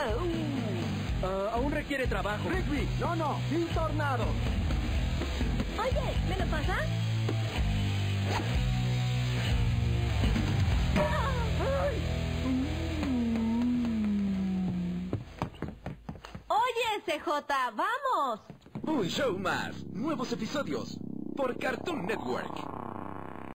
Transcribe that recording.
Uh. Eh, aún requiere trabajo. Rigby, no, no, sin tornado. Oye, ¿me lo pasas? Oye, CJ, vamos. Un show más. Nuevos episodios por Cartoon Network.